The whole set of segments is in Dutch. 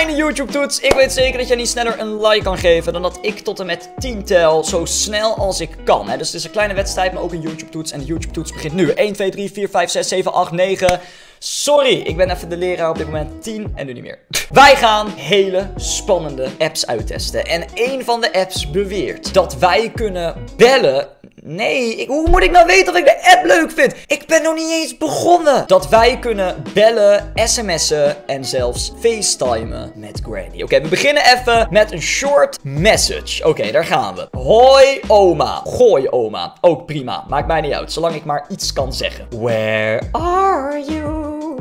kleine YouTube-toets. Ik weet zeker dat jij niet sneller een like kan geven dan dat ik tot en met 10 tel zo snel als ik kan. Hè? Dus het is een kleine wedstrijd, maar ook een YouTube-toets. En de YouTube-toets begint nu. 1, 2, 3, 4, 5, 6, 7, 8, 9... Sorry, ik ben even de leraar op dit moment 10 en nu niet meer. Wij gaan hele spannende apps uittesten. En een van de apps beweert dat wij kunnen bellen Nee, hoe moet ik nou weten of ik de app leuk vind? Ik ben nog niet eens begonnen. Dat wij kunnen bellen, sms'en en zelfs facetimen met Granny. Oké, we beginnen even met een short message. Oké, daar gaan we. Hoi oma. Gooi oma. Ook prima. Maakt mij niet uit, zolang ik maar iets kan zeggen. Where are you?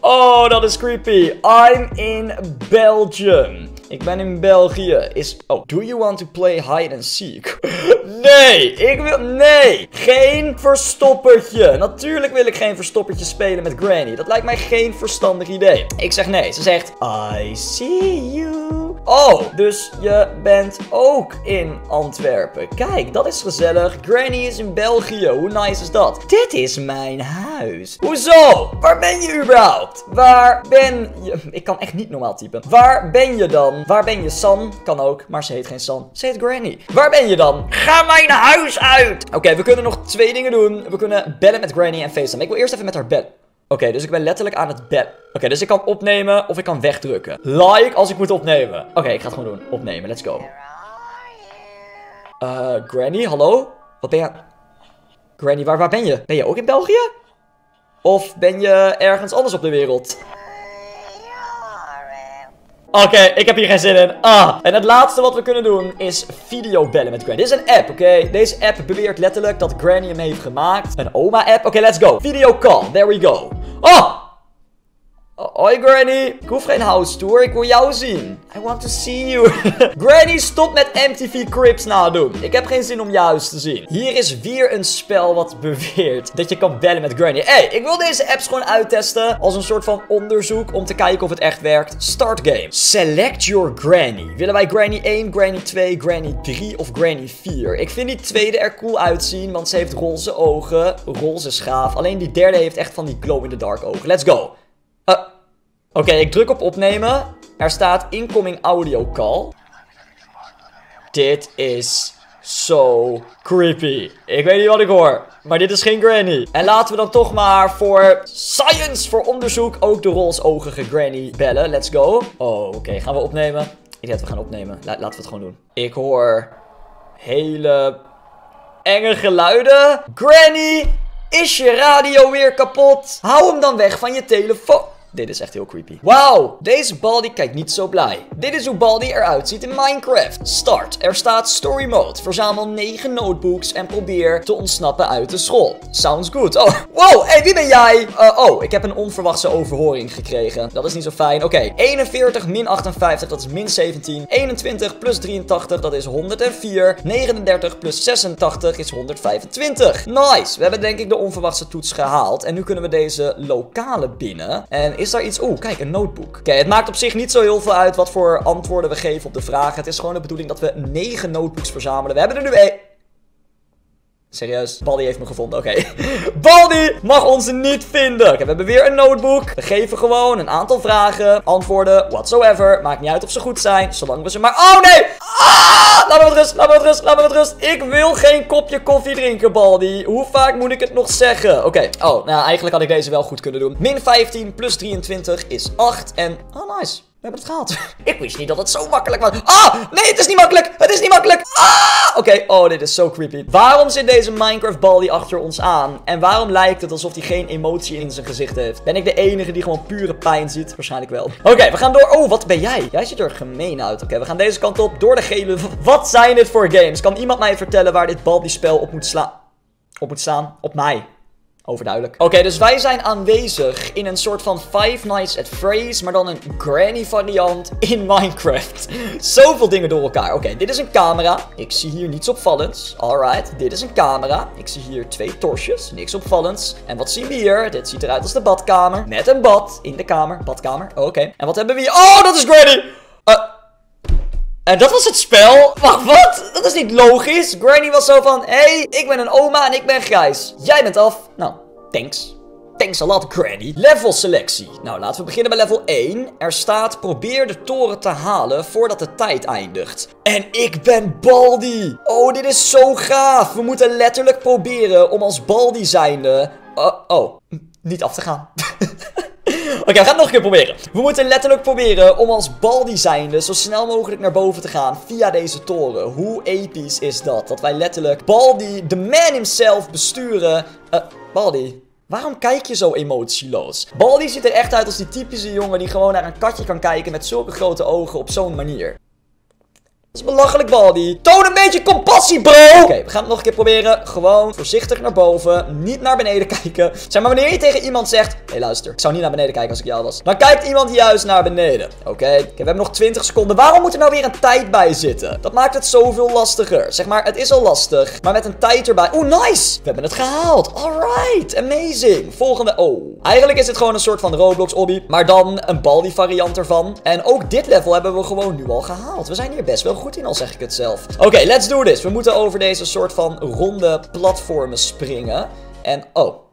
Oh, dat is creepy. I'm in Belgium. Ik ben in België. Is. Oh, do you want to play hide and seek? nee, ik wil. Nee, geen verstoppertje. Natuurlijk wil ik geen verstoppertje spelen met Granny. Dat lijkt mij geen verstandig idee. Ik zeg nee. Ze zegt: I see you. Oh, dus je bent ook in Antwerpen. Kijk, dat is gezellig. Granny is in België. Hoe nice is dat? Dit is mijn huis. Hoezo? Waar ben je überhaupt? Waar ben je? Ik kan echt niet normaal typen. Waar ben je dan? Waar ben je? San kan ook, maar ze heet geen San. Ze heet Granny. Waar ben je dan? Ga mijn huis uit! Oké, we kunnen nog twee dingen doen. We kunnen bellen met Granny en FaceTime. Ik wil eerst even met haar bellen. Oké, dus ik ben letterlijk aan het bed. Oké, dus ik kan opnemen of ik kan wegdrukken. Like als ik moet opnemen. Oké, ik ga het gewoon doen. Opnemen, let's go. Uh, Granny, hallo? Wat ben je Granny, waar, waar ben je? Ben je ook in België? Of ben je ergens anders op de wereld? Oké, ik heb hier geen zin in. Ah. En het laatste wat we kunnen doen is video bellen met Granny. Dit is een app, oké? Deze app beweert letterlijk dat Granny hem heeft gemaakt. Een oma-app. Oké, let's go. Video call. There we go. Oh! Hoi Granny, ik hoef geen house tour, ik wil jou zien. I want to see you. Granny, stop met MTV Crips nadoen. Ik heb geen zin om jou te zien. Hier is weer een spel wat beweert dat je kan bellen met Granny. Hé, hey, ik wil deze apps gewoon uittesten als een soort van onderzoek om te kijken of het echt werkt. Start game. Select your Granny. Willen wij Granny 1, Granny 2, Granny 3 of Granny 4? Ik vind die tweede er cool uitzien, want ze heeft roze ogen. Roze schaaf. Alleen die derde heeft echt van die glow-in-the-dark ogen. Let's go. Oké, ik druk op opnemen. Er staat incoming audio call. Dit is zo creepy. Ik weet niet wat ik hoor. Maar dit is geen Granny. En laten we dan toch maar voor science, voor onderzoek, ook de roze-ogige Granny bellen. Let's go. Oh, oké. Gaan we opnemen? Ik denk dat we gaan opnemen. laten we het gewoon doen. Ik hoor hele enge geluiden. Granny, is je radio weer kapot? Hou hem dan weg van je telefoon. Dit is echt heel creepy. Wauw, deze Baldi kijkt niet zo blij. Dit is hoe Baldi eruit ziet in Minecraft. Start. Er staat Story Mode. Verzamel 9 notebooks en probeer te ontsnappen uit de school. Sounds good. Oh, wow, hey, wie ben jij? Uh, oh, ik heb een onverwachte overhoring gekregen. Dat is niet zo fijn. Oké, 41 min 58, dat is min 17. 21 plus 83, dat is 104. 39 plus 86 is 125. Nice. We hebben denk ik de onverwachte toets gehaald. En nu kunnen we deze lokale binnen. En is daar iets... Oeh, kijk, een notebook. Oké, het maakt op zich niet zo heel veel uit wat voor antwoorden we geven op de vragen. Het is gewoon de bedoeling dat we negen notebooks verzamelen. We hebben er nu één... Serieus? Baldi heeft me gevonden, oké. Baldi mag ons niet vinden. Oké, we hebben weer een notebook. We geven gewoon een aantal vragen, antwoorden, whatsoever. Maakt niet uit of ze goed zijn, zolang we ze maar... Oh, nee! Ah! Laat me wat rust, laat me wat rust, laat me wat rust. Ik wil geen kopje koffie drinken, Baldi. Hoe vaak moet ik het nog zeggen? Oké, oh, nou, eigenlijk had ik deze wel goed kunnen doen. Min 15 plus 23 is 8 en... Oh, nice. We hebben het gehaald. ik wist niet dat het zo makkelijk was. Ah! Nee, het is niet makkelijk! Het is niet makkelijk! Ah! Oké, oh, dit is zo creepy. Waarom zit deze Minecraft Baldi achter ons aan? En waarom lijkt het alsof hij geen emotie in zijn gezicht heeft? Ben ik de enige die gewoon pure pijn ziet? Waarschijnlijk wel. Oké, we gaan door. Oh, wat ben jij? Jij ziet er gemeen uit. Oké, we gaan deze kant op. Door de gele... Wat zijn dit voor games? Kan iemand mij vertellen waar dit Baldi spel op moet slaan? Op moet staan? Op mij. Overduidelijk. Oké, dus wij zijn aanwezig in een soort van Five Nights at Freddy's, maar dan een granny variant in Minecraft. Zoveel dingen door elkaar. Oké, dit is een camera. Ik zie hier niets opvallends. Alright, dit is een camera. Ik zie hier twee torsjes. Niks opvallends. En wat zien we hier? Dit ziet eruit als de badkamer. Met een bad in de kamer. Badkamer. Oké. En wat hebben we hier? Oh, dat is Granny! Uh, en dat was het spel? Wacht, wat? Dat is niet logisch. Granny was zo van, hé, hey, ik ben een oma en ik ben grijs. Jij bent af. Nou, thanks. thanks a lot, Granny. Level selectie. Nou, laten we beginnen bij level 1. Er staat, probeer de toren te halen voordat de tijd eindigt. En ik ben Baldi. Oh, dit is zo gaaf. We moeten letterlijk proberen om als Baldi zijnde... Uh, oh, niet af te gaan. Oké, we gaan het nog een keer proberen. We moeten letterlijk proberen om als Baldi zijnde zo snel mogelijk naar boven te gaan via deze toren. Hoe episch is dat? Dat wij letterlijk Baldi, de man himself, besturen. Uh, Baldi, Waarom kijk je zo emotieloos? Baldi ziet er echt uit als die typische jongen die gewoon naar een katje kan kijken met zulke grote ogen op zo'n manier. Dat is belachelijk, Baldi. Toon een beetje compassie, bro! Oké, we gaan het nog een keer proberen. Gewoon voorzichtig naar boven. Niet naar beneden kijken. Zeg maar, wanneer je tegen iemand zegt... Hé, hey, luister. Ik zou niet naar beneden kijken als ik jou was. Dan kijkt iemand juist naar beneden. Oké, we hebben nog 20 seconden. Waarom moet er nou weer een tijd bij zitten? Dat maakt het zoveel lastiger. Zeg maar, het is al lastig. Maar met een tijd erbij... Oeh, nice! We hebben het gehaald. Alright, amazing. Volgende... Oh. Eigenlijk is het gewoon een soort van Roblox-obby. Maar dan een Baldi variant ervan. En ook dit level hebben we gewoon nu al gehaald. We zijn hier best wel goed goed in, al zeg ik het zelf. Oké, let's do this. We moeten over deze soort van ronde platformen springen. En, oh.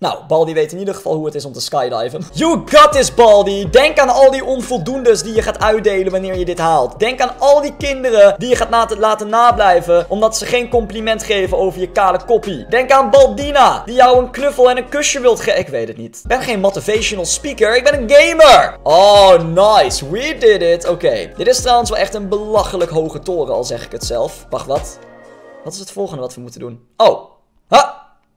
Nou, Baldi weet in ieder geval hoe het is om te skydiven. You got this, Baldi! Denk aan al die onvoldoendes die je gaat uitdelen wanneer je dit haalt. Denk aan al die kinderen die je gaat laten nablijven omdat ze geen compliment geven over je kale koppie. Denk aan Baldina, die jou een knuffel en een kusje wilt geven. Ik weet het niet. Ik ben geen motivational speaker, ik ben een gamer! Oh, nice. We did it. Oké. Dit is trouwens wel echt een belachelijk hoge toren, al zeg ik het zelf. Wacht, wat? Wat is het volgende wat we moeten doen? Oh.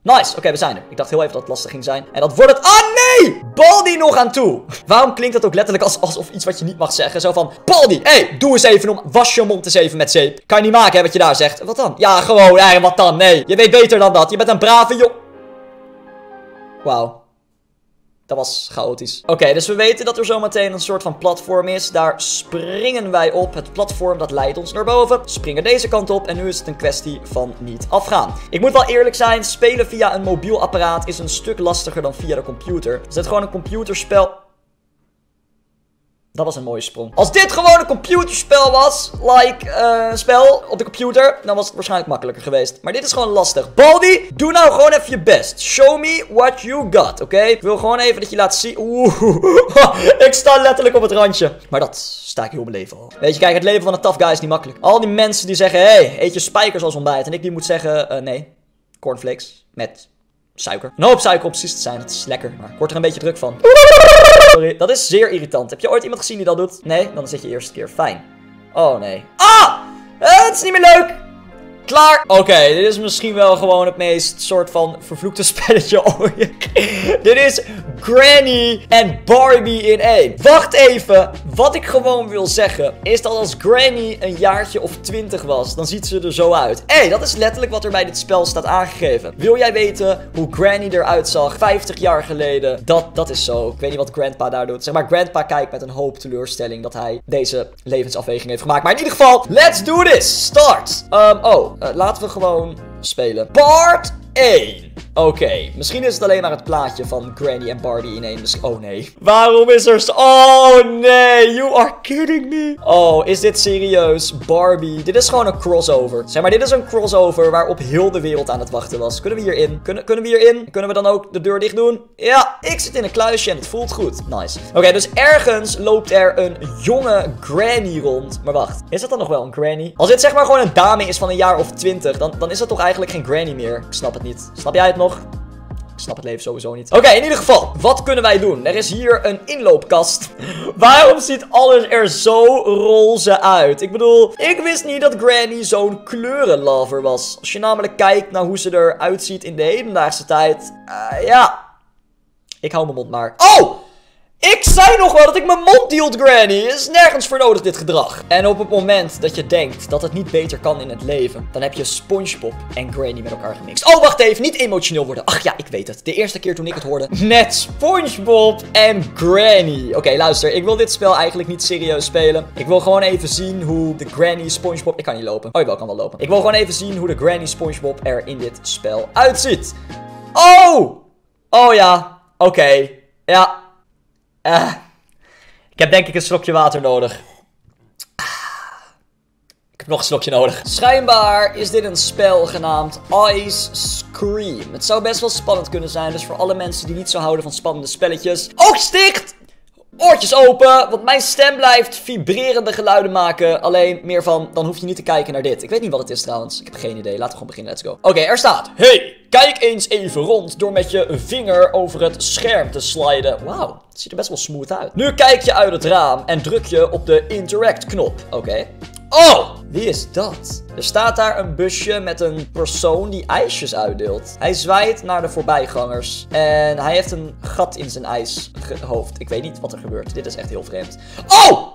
Nice, oké, we zijn er. Ik dacht heel even dat het lastig ging zijn. En dat wordt het... Ah, nee! Baldi nog aan toe. Waarom klinkt dat ook letterlijk als, alsof iets wat je niet mag zeggen? Zo van, Baldi, hé, hey, doe eens even om... Was je mond eens even met zeep. Kan je niet maken, hè, wat je daar zegt. Wat dan? Ja, gewoon, ja, wat dan? Nee, je weet beter dan dat. Je bent een brave joh. Wauw. Dat was chaotisch. Oké, dus we weten dat er zometeen een soort van platform is. Daar springen wij op. Het platform dat leidt ons naar boven. Springen deze kant op. En nu is het een kwestie van niet afgaan. Ik moet wel eerlijk zijn. Spelen via een mobiel apparaat is een stuk lastiger dan via de computer. Het gewoon een computerspel... Dat was een mooie sprong. Als dit gewoon een computerspel was, like uh, een spel op de computer, dan was het waarschijnlijk makkelijker geweest. Maar dit is gewoon lastig. Baldi, doe nou gewoon even je best. Show me what you got, oké? Ik wil gewoon even dat je laat zien. Oeh, ik sta letterlijk op het randje. Maar dat sta ik heel mijn leven al. Weet je, kijk, het leven van een tough guy is niet makkelijk. Al die mensen die zeggen, hey, eet je spijkers als ontbijt. En ik die moet zeggen, uh, nee, cornflakes met suiker. Een hoop suiker op precies te zijn. Het is lekker, maar ik word er een beetje druk van. Sorry, dat is zeer irritant. Heb je ooit iemand gezien die dat doet? Nee? Dan zit je eerste keer. Fijn. Oh, nee. Ah! Het is niet meer leuk! Klaar! Oké, dit is misschien wel gewoon het meest soort van vervloekte spelletje ooit. dit is Granny en Barbie in één. Wacht even. Wat ik gewoon wil zeggen is dat als Granny een jaartje of 20 was, dan ziet ze er zo uit. Hé, hey, dat is letterlijk wat er bij dit spel staat aangegeven. Wil jij weten hoe Granny eruit zag 50 jaar geleden? Dat, dat is zo. Ik weet niet wat Grandpa daar doet. Zeg maar, Grandpa kijkt met een hoop teleurstelling dat hij deze levensafweging heeft gemaakt. Maar in ieder geval, let's do this. Start. Um, oh, uh, laten we gewoon spelen. Part 1. Oké, misschien is het alleen maar het plaatje van Granny en Barbie in één. Oh nee. Waarom is er... Oh nee, you are kidding me. Oh, is dit serieus? Barbie. Dit is gewoon een crossover. Zeg maar, dit is een crossover waarop heel de wereld aan het wachten was. Kunnen we hierin? Kunnen, kunnen we hierin? Kunnen we dan ook de deur dicht doen? Ja, ik zit in een kluisje en het voelt goed. Nice. Oké, dus ergens loopt er een jonge Granny rond. Maar wacht, is dat dan nog wel een Granny? Als dit zeg maar gewoon een dame is van een jaar of twintig, dan, dan is dat toch eigenlijk geen Granny meer? Ik snap het niet. Snap jij het nog? Ik snap het leven sowieso niet. Oké, in ieder geval. Wat kunnen wij doen? Er is hier een inloopkast. Waarom ziet alles er zo roze uit? Ik bedoel, ik wist niet dat Granny zo'n kleurenlover was. Als je namelijk kijkt naar hoe ze eruit ziet in de hedendaagse tijd. Uh, ja. Ik hou mijn mond maar. Oh! Ik zei nog wel dat ik mijn mond hield, Granny. Is nergens voor nodig, dit gedrag. En op het moment dat je denkt dat het niet beter kan in het leven, dan heb je SpongeBob en Granny met elkaar gemixt. Oh, wacht even. Niet emotioneel worden. Ach ja, ik weet het. De eerste keer toen ik het hoorde. Met SpongeBob en Granny. Oké, luister. Ik wil dit spel eigenlijk niet serieus spelen. Ik wil gewoon even zien hoe de Granny SpongeBob... Ik kan niet lopen. Oh, jawel, kan wel lopen. Ik wil gewoon even zien hoe de Granny SpongeBob er in dit spel uitziet. Oh! Oh ja. Oké. Ja. Uh, ik heb denk ik een slokje water nodig. heb nog een slokje nodig. Schijnbaar is dit een spel genaamd Ice Scream. Het zou best wel spannend kunnen zijn, dus voor alle mensen die niet zo houden van spannende spelletjes. Oogjes dicht! Oortjes open, want mijn stem blijft vibrerende geluiden maken. Alleen meer van, dan hoef je niet te kijken naar dit. Ik weet niet wat het is trouwens. Ik heb geen idee. Laten we gewoon beginnen. Let's go. Oké, er staat. Hey, kijk eens even rond door met je vinger over het scherm te sliden. Wauw, het ziet er best wel smooth uit. Nu kijk je uit het raam en druk je op de interact knop. Oké. Oh, wie is dat? Er staat daar een busje met een persoon die ijsjes uitdeelt. Hij zwaait naar de voorbijgangers. En hij heeft een gat in zijn ijshoofd. Ik weet niet wat er gebeurt. Dit is echt heel vreemd. Oh!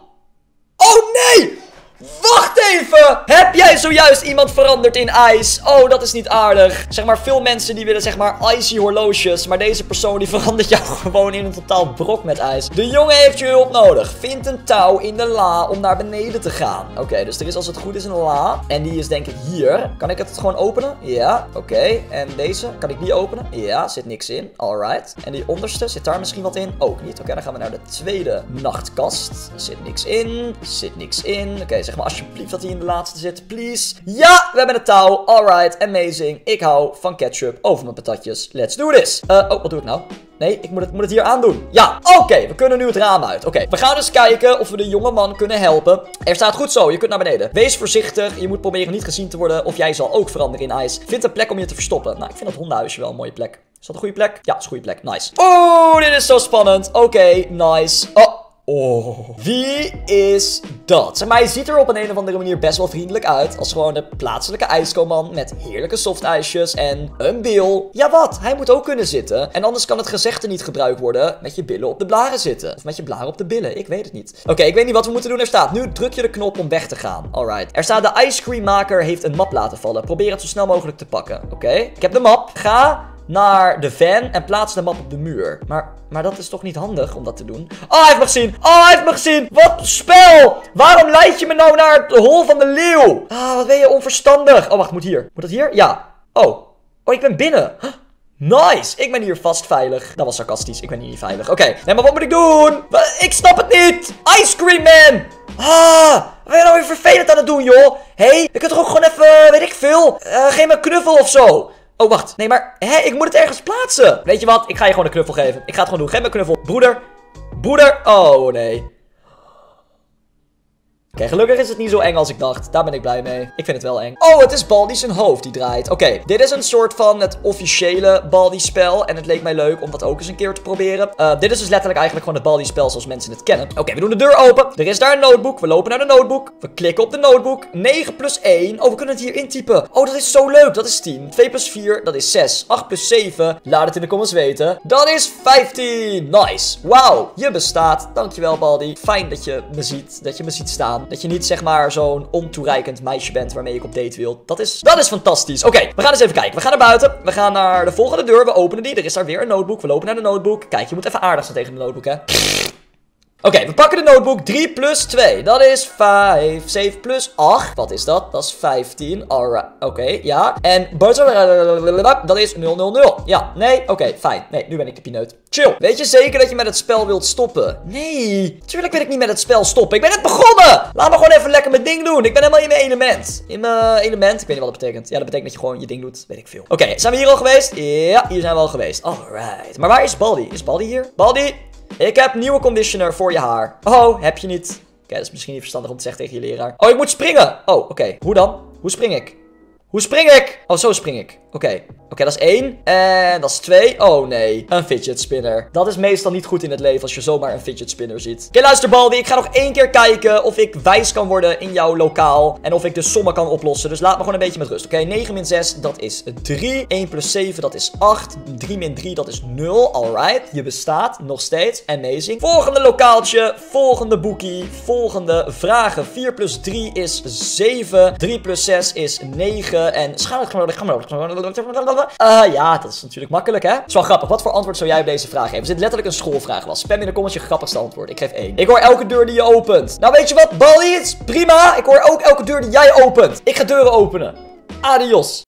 Heb jij zojuist iemand veranderd in ijs? Oh, dat is niet aardig. Zeg maar, veel mensen die willen zeg maar icy horloges. Maar deze persoon die verandert jou gewoon in een totaal brok met ijs. De jongen heeft je hulp nodig. Vind een touw in de la om naar beneden te gaan. Oké, dus er is als het goed is een la. En die is denk ik hier. Kan ik het gewoon openen? Ja, oké. En deze, kan ik die openen? Ja, zit niks in. Alright. En die onderste, zit daar misschien wat in? Ook niet. Oké, dan gaan we naar de tweede nachtkast. Zit niks in. Zit niks in. Oké, zeg maar alsjeblieft dat in de laatste zit, please. Ja, we hebben een touw. Alright, amazing. Ik hou van ketchup over mijn patatjes. Let's do this. Uh, oh, wat doe ik nou? Nee, ik moet het, moet het hier aandoen. Ja, oké, we kunnen nu het raam uit. Oké, we gaan dus kijken of we de jonge man kunnen helpen. Er staat goed zo, je kunt naar beneden. Wees voorzichtig, je moet proberen niet gezien te worden of jij zal ook veranderen in ijs. Vind een plek om je te verstoppen. Nou, ik vind dat hondenhuisje wel een mooie plek. Is dat een goede plek? Ja, is een goede plek. Nice. Oeh, dit is zo spannend. Oké, nice. Oh, Oh. Wie is dat? Maar, hij ziet er op een, een of andere manier best wel vriendelijk uit. Als gewoon de plaatselijke ijskoman met heerlijke softijsjes en een bil. Ja wat, hij moet ook kunnen zitten. En anders kan het gezegde niet gebruikt worden met je billen op de blaren zitten. Of met je blaren op de billen, ik weet het niet. Oké, ik weet niet wat we moeten doen. Er staat, nu druk je de knop om weg te gaan. Alright. Er staat, de ice cream maker heeft een map laten vallen. Probeer het zo snel mogelijk te pakken. Oké, ik heb de map. Ga naar de van en plaats de map op de muur. Maar, maar dat is toch niet handig om dat te doen? Oh, hij heeft me gezien! Oh, hij heeft me gezien! Wat spel! Waarom leid je me nou naar het hol van de leeuw? Ah, wat ben je onverstandig. Oh, wacht, moet hier. Moet dat hier? Ja. Oh. Oh, ik ben binnen. Nice! Ik ben hier vast veilig. Dat was sarcastisch. Ik ben hier niet veilig. Oké. Nee, maar wat moet ik doen? Ik snap het niet! Ice Cream Man! Ah! Wat ben je nou weer vervelend aan het doen, joh? Hé, hey, je kunt toch ook gewoon even, weet ik veel, uh, geef me een knuffel of zo. Oh, wacht. Nee, maar hè, ik moet het ergens plaatsen. Weet je wat? Ik ga je gewoon een knuffel geven. Ik ga het gewoon doen. Geef me een knuffel. Broeder. Broeder. Oh, nee. Oké, gelukkig is het niet zo eng als ik dacht. Daar ben ik blij mee. Ik vind het wel eng. Oh, het is Baldi zijn hoofd die draait. Oké, dit is een soort van het officiële Baldi-spel. En het leek mij leuk om dat ook eens een keer te proberen. Uh, dit is dus letterlijk eigenlijk gewoon het Baldi-spel zoals mensen het kennen. Oké, we doen de deur open. Er is daar een notebook. We lopen naar de notebook. We klikken op de notebook. 9 plus 1. Oh, we kunnen het hier intypen. Oh, dat is zo leuk. Dat is 10. 2 plus 4, dat is 6. 8 plus 7. Laat het in de comments weten. Dat is 15. Nice. Wauw, je bestaat. Dankjewel, Baldi. Fijn dat je me ziet. Dat je me ziet staan. Dat je niet zeg maar zo'n ontoereikend meisje bent waarmee ik op date wil. Dat is, dat is fantastisch. Oké, we gaan eens even kijken. We gaan naar buiten. We gaan naar de volgende deur. We openen die. Er is daar weer een notebook. We lopen naar de notebook. Kijk, je moet even aardig zijn tegen de notebook, hè. Oké, we pakken de notebook. 3 plus 2. Dat is 5. 7 plus 8. Wat is dat? Dat is 15. Alright. Oké, ja. En dat is 0, 0, 0. Ja, nee. Oké, fijn. Nee, nu ben ik de pineut. Chill. Weet je zeker dat je met het spel wilt stoppen? Nee. Tuurlijk wil ik niet met het spel stoppen. Ik ben net begonnen. Laat me gewoon even lekker mijn ding doen. Ik ben helemaal in mijn element. In mijn element. Ik weet niet wat dat betekent. Ja, dat betekent dat je gewoon je ding doet. Weet ik veel. Oké, zijn we hier al geweest? Ja, hier zijn we al geweest. Alright. Maar waar is Baldi? Is Baldi hier? Baldi? Ik heb nieuwe conditioner voor je haar. Oh, heb je niet? Oké, dat is misschien niet verstandig om te zeggen tegen je leraar. Oh, ik moet springen. Oh, oké. Hoe dan? Hoe spring ik? Hoe spring ik? Oh, zo spring ik. Oké. Oké, dat is één. En dat is twee. Oh nee, een fidget spinner. Dat is meestal niet goed in het leven als je zomaar een fidget spinner ziet. Oké, luister Baldi. Ik ga nog één keer kijken of ik wijs kan worden in jouw lokaal. En of ik de sommen kan oplossen. Dus laat me gewoon een beetje met rust. Oké, 9 min 6, dat is 3. 1 plus 7, dat is 8. 3 min 3, dat is 0. Alright, je bestaat nog steeds. Amazing. Volgende lokaaltje. Volgende boekie. Volgende vragen. 4 plus 3 is 7. 3 plus 6 is 9. En schaal het gewoon. Uh, ja, dat is natuurlijk makkelijk, hè? Het is wel grappig. Wat voor antwoord zou jij op deze vraag geven? Als dit letterlijk een schoolvraag was. Spam in de comments je grappigste antwoord. Ik geef één. Ik hoor elke deur die je opent. Nou, weet je wat, Baldi? Prima. Ik hoor ook elke deur die jij opent. Ik ga deuren openen. Adios.